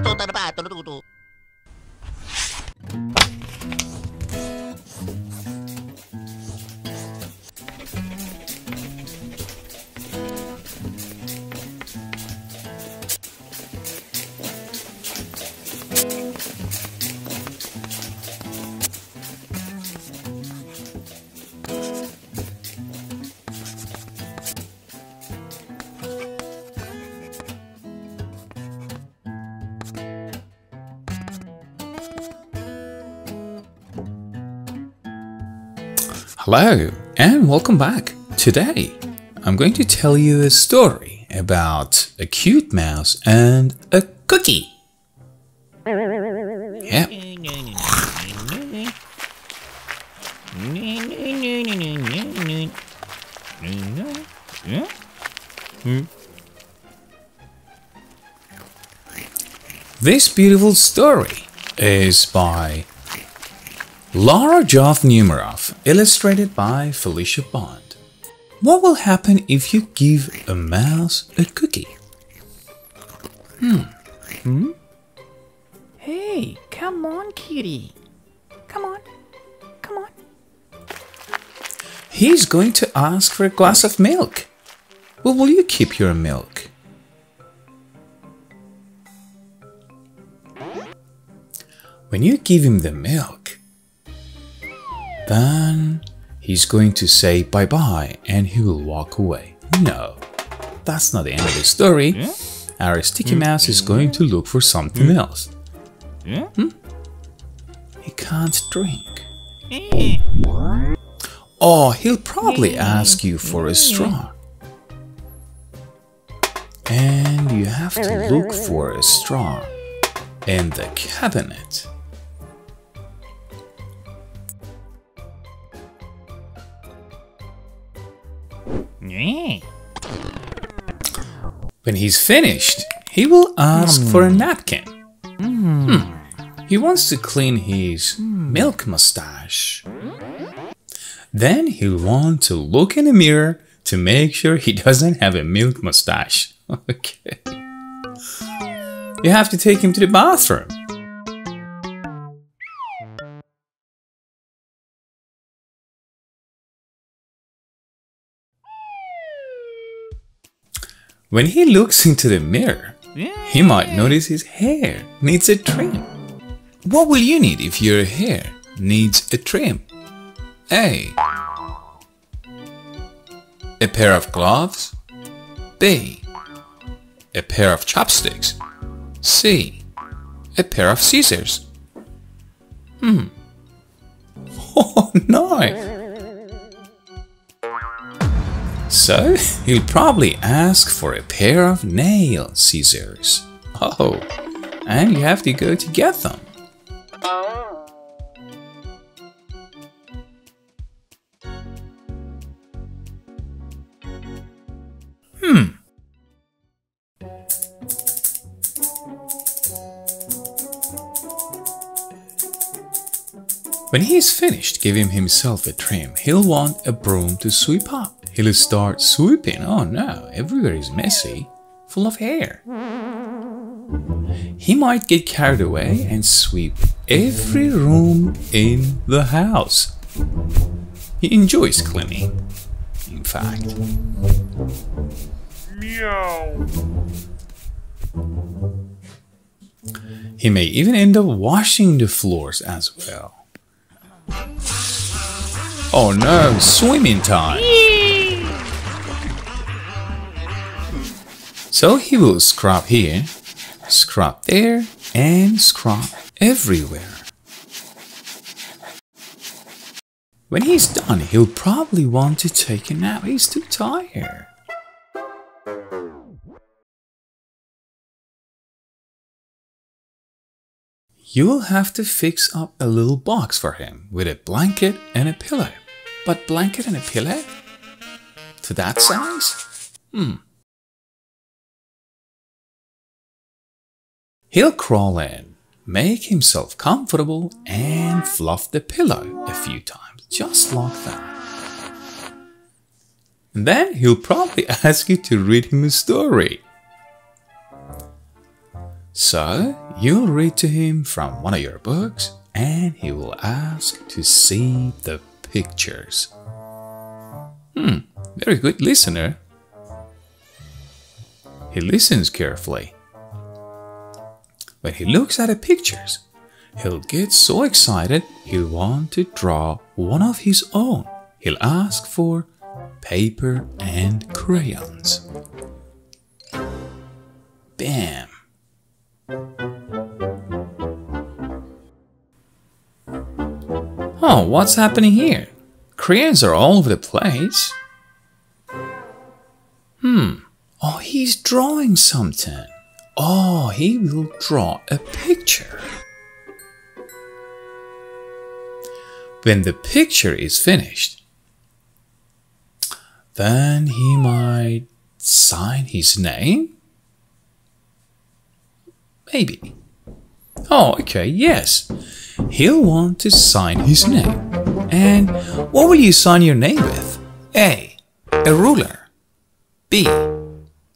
Professor Tarbato, Hello and welcome back. Today I'm going to tell you a story about a cute mouse and a cookie. Yep. This beautiful story is by Laura Joffe Numeroff, illustrated by Felicia Bond. What will happen if you give a mouse a cookie? Hmm. Hmm? Hey, come on, kitty. Come on. Come on. He's going to ask for a glass of milk. Well, will you keep your milk? When you give him the milk, then he's going to say bye bye and he will walk away. No, that's not the end of the story. Our sticky mouse is going to look for something else. Hmm? He can't drink. Oh, he'll probably ask you for a straw. And you have to look for a straw in the cabinet. When he's finished, he will ask mm. for a napkin. Mm. Hmm. He wants to clean his mm. milk mustache. Then he'll want to look in the mirror to make sure he doesn't have a milk mustache. Okay. You have to take him to the bathroom. When he looks into the mirror, he might notice his hair needs a trim. What will you need if your hair needs a trim? A. A pair of gloves. B. A pair of chopsticks. C. A pair of scissors. Hmm. Oh, nice! So he'll probably ask for a pair of nail scissors. Oh, and you have to go to get them. Hmm. When he's finished giving himself a trim, he'll want a broom to sweep up. He'll start sweeping. Oh no, everywhere is messy, full of hair. He might get carried away and sweep every room in the house. He enjoys cleaning, in fact. Meow. He may even end up washing the floors as well. Oh no, swimming time! So he will scrub here, scrub there, and scrub everywhere. When he's done, he'll probably want to take a nap. He's too tired. You'll have to fix up a little box for him with a blanket and a pillow. But blanket and a pillow? To that size? Hmm. He'll crawl in, make himself comfortable, and fluff the pillow a few times, just like that. And then he'll probably ask you to read him a story. So you'll read to him from one of your books and he will ask to see the pictures. Hmm, very good listener. He listens carefully. When he looks at the pictures, he'll get so excited he'll want to draw one of his own. He'll ask for paper and crayons. Bam! Oh, what's happening here? Crayons are all over the place. Hmm. Oh, he's drawing something. Oh, he will draw a picture. When the picture is finished, then he might sign his name? Maybe. Oh, okay, yes. He'll want to sign his name. And what will you sign your name with? A. A ruler. B.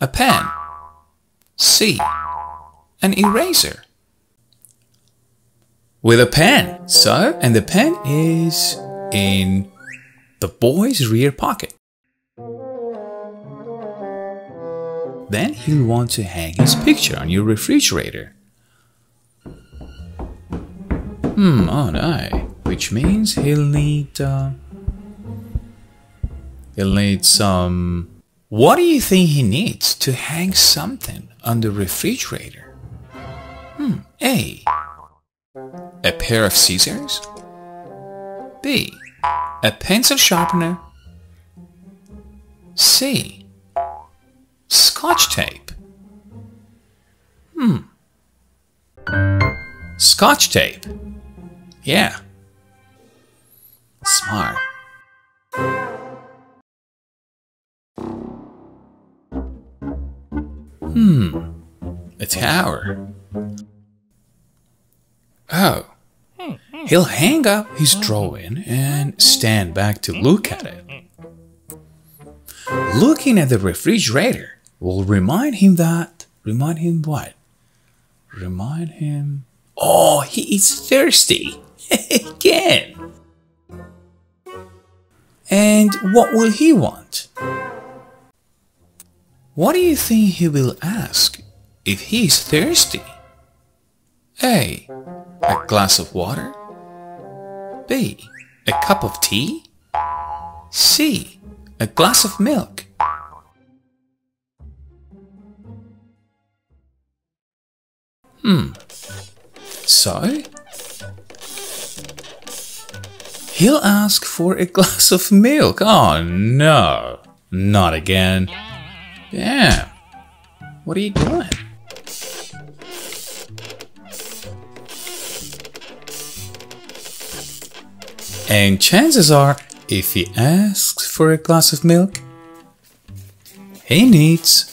A pen. C. An eraser. With a pen. So, and the pen is in the boy's rear pocket. Then he'll want to hang his picture on your refrigerator. Hmm, oh no. Which means he'll need, uh, He'll need some... What do you think he needs to hang something on the refrigerator? Hmm, A. A pair of scissors? B. A pencil sharpener? C. Scotch tape? Hmm. Scotch tape. Yeah. Smart. Hmm. A tower. Oh. He'll hang up his drawing and stand back to look at it. Looking at the refrigerator will remind him that. Remind him what? Remind him. Oh, he is thirsty. Again. And what will he want? What do you think he will ask if he is thirsty? A. A glass of water? B. A cup of tea? C. A glass of milk? Hmm. So? He'll ask for a glass of milk. Oh no, not again. Yeah. What are you doing? And chances are, if he asks for a glass of milk, he needs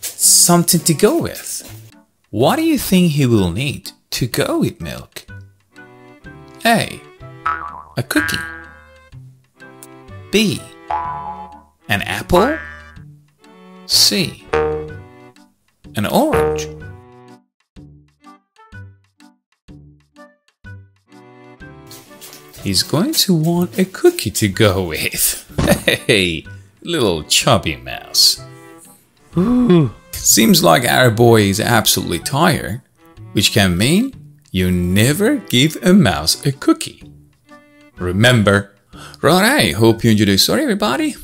something to go with. What do you think he will need to go with milk? A. A cookie. B. An apple. C. An orange. He's going to want a cookie to go with. Hey, little chubby mouse. Ooh. Seems like our boy is absolutely tired, which can mean you never give a mouse a cookie. Remember. Right, I hope you enjoyed the story, everybody.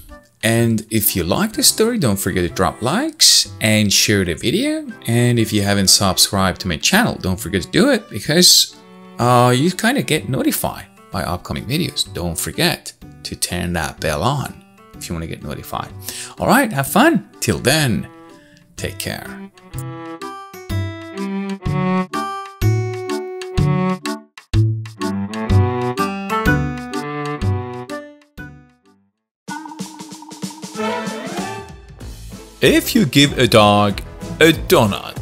And if you like the story, don't forget to drop likes and share the video. And if you haven't subscribed to my channel, don't forget to do it because uh, you kind of get notified by upcoming videos. Don't forget to turn that bell on if you want to get notified. All right, have fun. Till then, take care. if you give a dog a donut.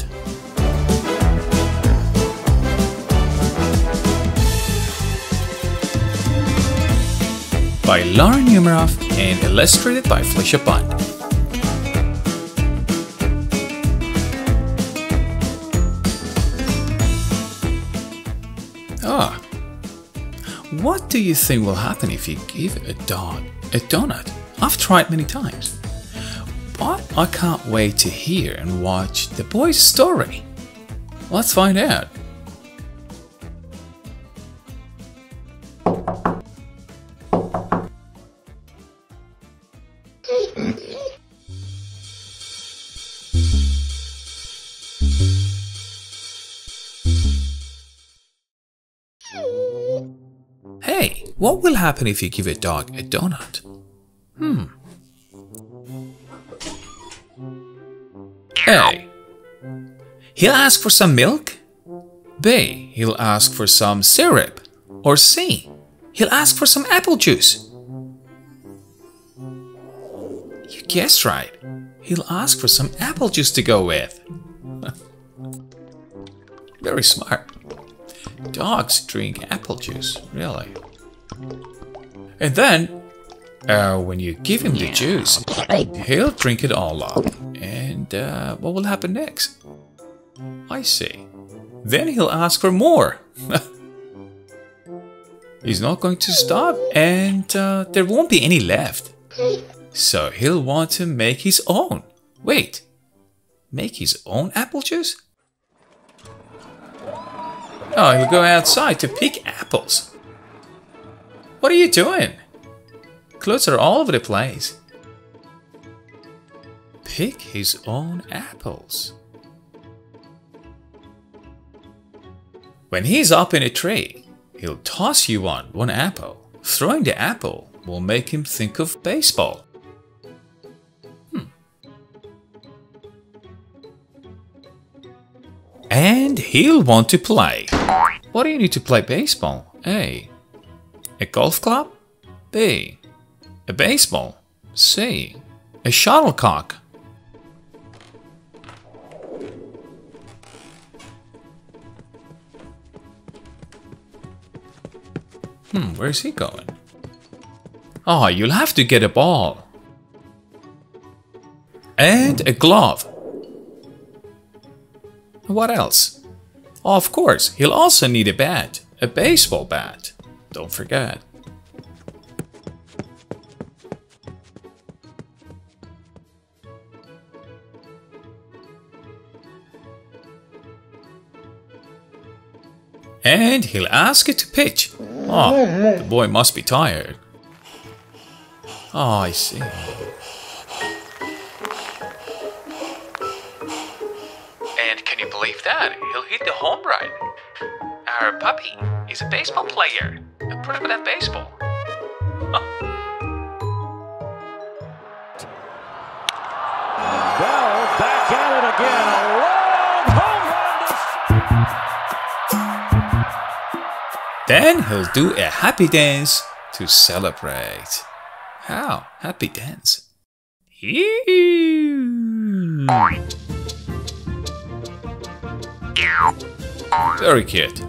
By Lauren Numeroff and illustrated by Felicia Bond. Ah, what do you think will happen if you give a dog a donut? I've tried many times. I can't wait to hear and watch the boy's story. Let's find out. Hey, what will happen if you give a dog a donut? A. He'll ask for some milk. B. He'll ask for some syrup. Or C. He'll ask for some apple juice. You guessed right. He'll ask for some apple juice to go with. Very smart. Dogs drink apple juice, really. And then, uh, when you give him the juice, he'll drink it all up. And uh, what will happen next? I see. Then he'll ask for more. He's not going to stop, and uh, there won't be any left. So he'll want to make his own. Wait, make his own apple juice? Oh, he'll go outside to pick apples. What are you doing? Clothes are all over the place. Pick his own apples. When he's up in a tree, he'll toss you one, one apple. Throwing the apple will make him think of baseball. Hmm. And he'll want to play. What do you need to play baseball? A. A golf club? B. A baseball? see, a shuttlecock? Hmm, where's he going? Oh, you'll have to get a ball. And a glove. What else? Oh, of course, he'll also need a bat. A baseball bat. Don't forget. And he'll ask it to pitch. Oh, the boy must be tired. Oh, I see. And can you believe that? He'll hit the home run. Our puppy is a baseball player. Pretty good at baseball. Bell back at it again. Then he'll do a happy dance to celebrate. How? Happy dance. Very cute.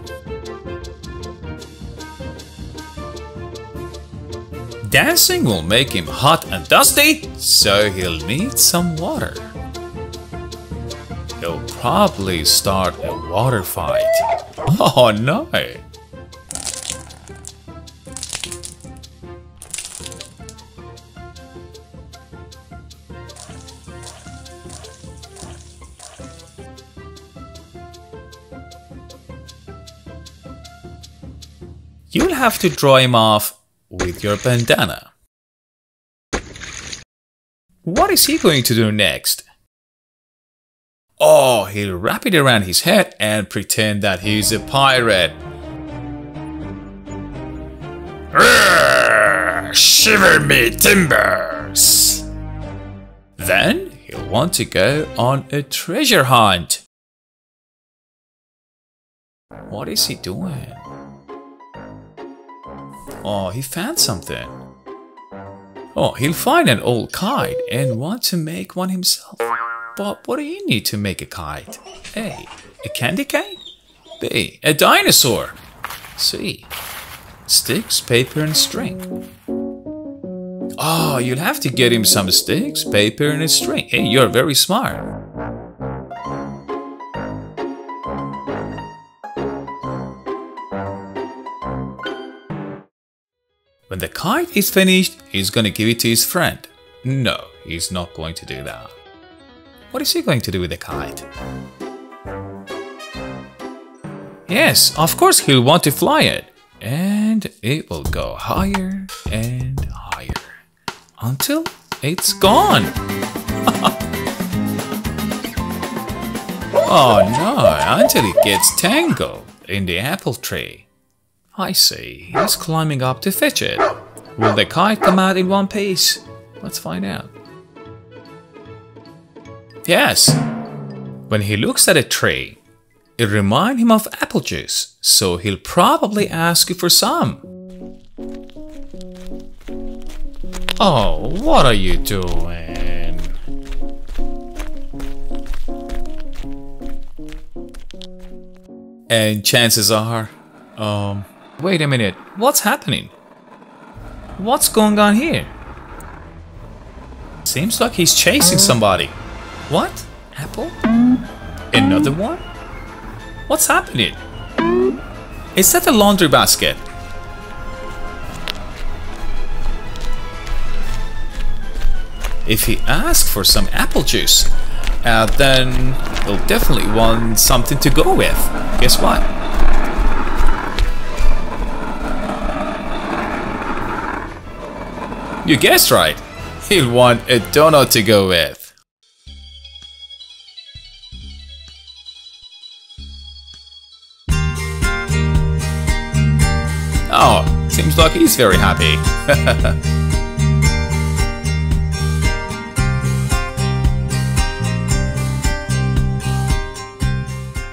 Dancing will make him hot and dusty, so he'll need some water. He'll probably start a water fight. Oh no! Have to draw him off with your bandana. What is he going to do next? Oh, he'll wrap it around his head and pretend that he's a pirate. Arrgh, shiver me timbers! Then he'll want to go on a treasure hunt. What is he doing? Oh, he found something. Oh, he'll find an old kite and want to make one himself. But what do you need to make a kite? A. A candy cane? B. A dinosaur? C. Sticks, paper and string. Oh, you'll have to get him some sticks, paper and a string. Hey, you're very smart. When the kite is finished, he's gonna give it to his friend. No, he's not going to do that. What is he going to do with the kite? Yes, of course he'll want to fly it. And it will go higher and higher until it's gone. oh no, until it gets tangled in the apple tree. I see, he's climbing up to fetch it. Will the kite come out in one piece? Let's find out. Yes. When he looks at a tree, it reminds him of apple juice, so he'll probably ask you for some. Oh, what are you doing? And chances are, um, wait a minute, what's happening? What's going on here? Seems like he's chasing somebody. What? Apple? Another one? What's happening? Is that a laundry basket? If he asks for some apple juice, uh, then he'll definitely want something to go with. Guess what? You guessed right. He'll want a donut to go with. Oh, seems like he's very happy.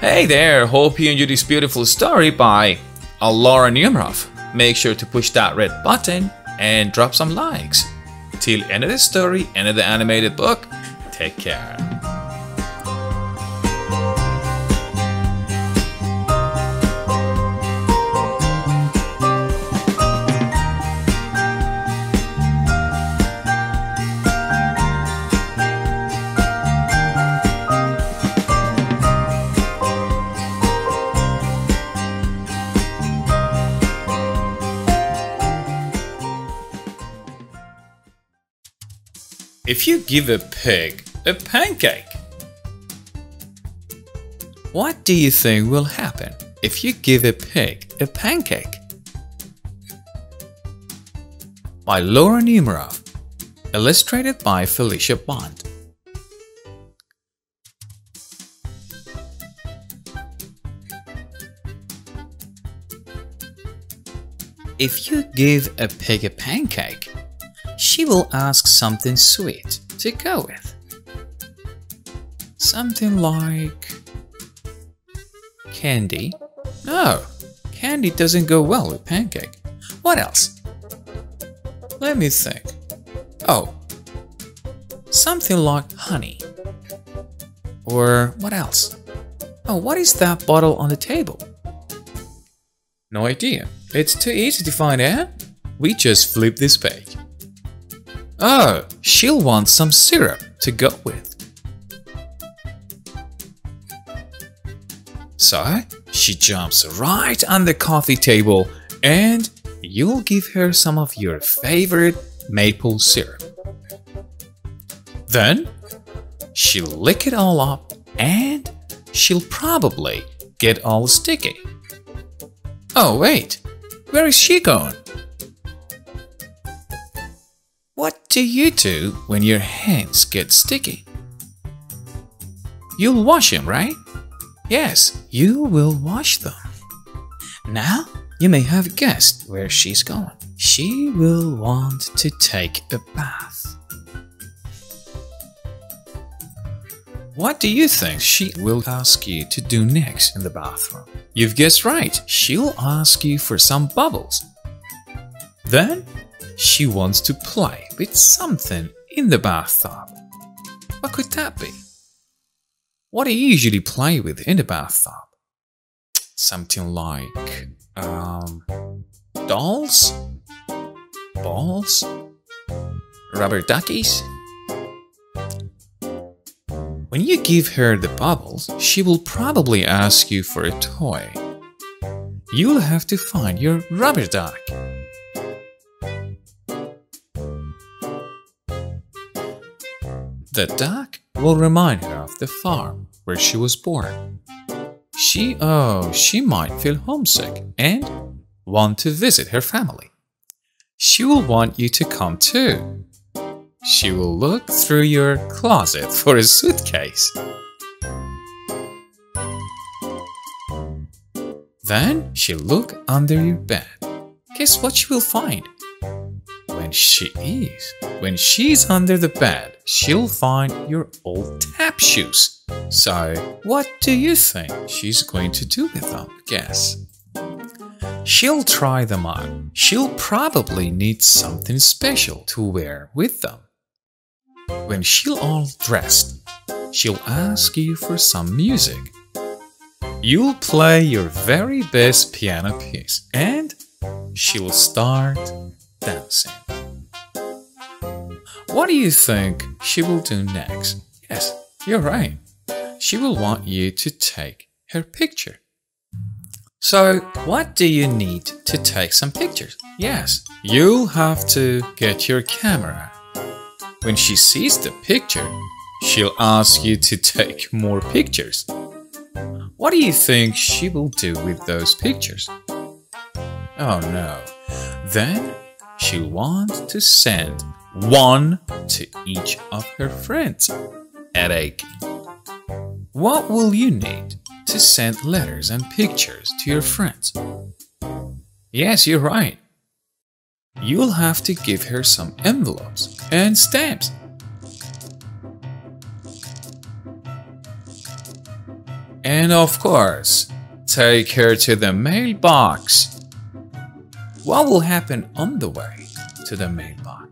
hey there, hope you enjoyed this beautiful story by Laura Numeroff. Make sure to push that red button and drop some likes. Till end of the story, end of the animated book, take care. If you give a pig a pancake, what do you think will happen if you give a pig a pancake? By Laura Numeroff, illustrated by Felicia Bond. If you give a pig a pancake, she will ask something sweet to go with. Something like candy. No, candy doesn't go well with pancake. What else? Let me think. Oh, something like honey. Or what else? Oh, what is that bottle on the table? No idea. It's too easy to find out. We just flip this page. Oh, she'll want some syrup to go with. So, she jumps right on the coffee table and you'll give her some of your favorite maple syrup. Then, she'll lick it all up and she'll probably get all sticky. Oh wait, where is she going? What do you do when your hands get sticky? You'll wash them, right? Yes, you will wash them. Now, you may have guessed where she's going. She will want to take a bath. What do you think she will ask you to do next in the bathroom? You've guessed right, she'll ask you for some bubbles. Then, she wants to play with something in the bathtub. What could that be? What do you usually play with in the bathtub? Something like, um, dolls? Balls? Rubber duckies? When you give her the bubbles, she will probably ask you for a toy. You'll have to find your rubber duck. The duck will remind her of the farm where she was born. She, oh, she might feel homesick and want to visit her family. She will want you to come too. She will look through your closet for a suitcase. Then she'll look under your bed. Guess what she will find? When she is, when she's under the bed, she'll find your old tap shoes. So, what do you think she's going to do with them? Guess. She'll try them on. She'll probably need something special to wear with them. When she'll all dressed, she'll ask you for some music. You'll play your very best piano piece and she'll start dancing. What do you think she will do next? Yes, you're right. She will want you to take her picture. So, what do you need to take some pictures? Yes, you'll have to get your camera. When she sees the picture, she'll ask you to take more pictures. What do you think she will do with those pictures? Oh no. Then she'll want to send one to each of her friends. Headache. What will you need to send letters and pictures to your friends? Yes, you're right. You'll have to give her some envelopes and stamps. And of course, take her to the mailbox. What will happen on the way to the mailbox?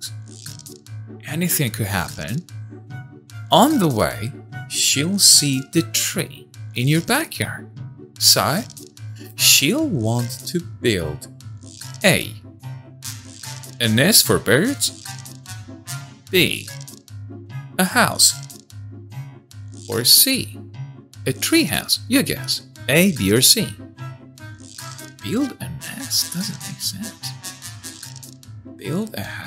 Anything could happen. On the way, she'll see the tree in your backyard. So, she'll want to build A. A nest for birds. B. A house. Or C. A tree house. You guess. A, B, or C. Build a nest doesn't make sense. Build a house?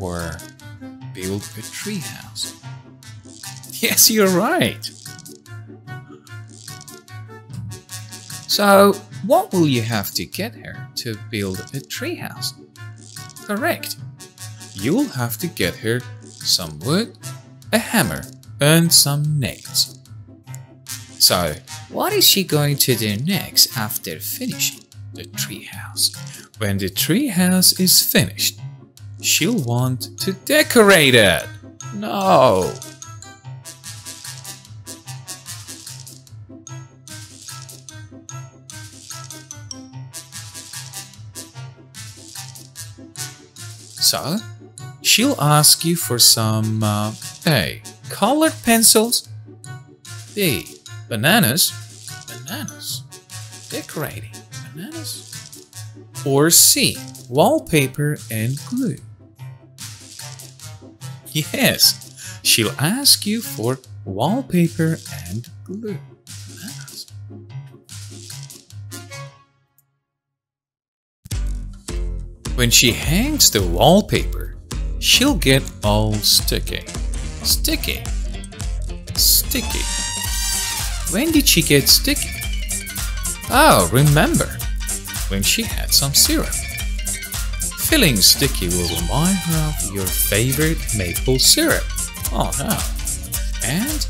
Or build a tree house? Yes, you're right. So, what will you have to get her to build a treehouse? Correct. You'll have to get her some wood, a hammer, and some nails. So, what is she going to do next after finishing the treehouse? When the treehouse is finished, she'll want to decorate it. No. So, she'll ask you for some uh, A. Colored pencils. B. Bananas. Bananas. Decorating. Bananas. Or C. Wallpaper and glue. Yes, she'll ask you for wallpaper and glue. When she hangs the wallpaper, she'll get all sticky. Sticky. Sticky. When did she get sticky? Oh, remember, when she had some syrup. Feeling sticky will remind her of your favorite maple syrup. Oh no. And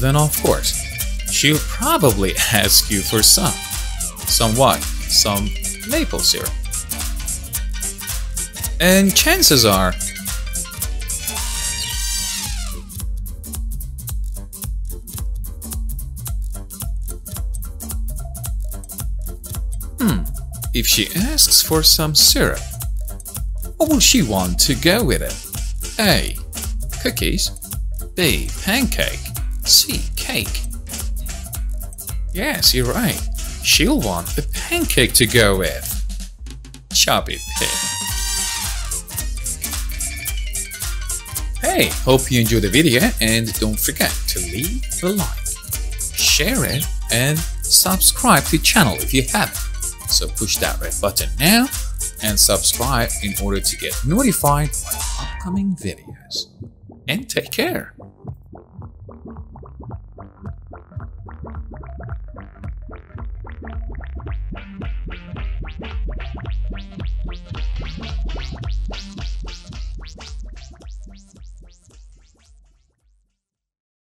then, of course, she'll probably ask you for some. Some what? Some maple syrup. And chances are Hmm, if she asks for some syrup, what will she want to go with it? A. Cookies. B. Pancake. C. Cake. Yes, you're right. She'll want a pancake to go with. Chubby pig. Hey, hope you enjoyed the video and don't forget to leave a like, share it, and subscribe to the channel if you haven't. So push that red button now and subscribe in order to get notified by upcoming videos. and take care.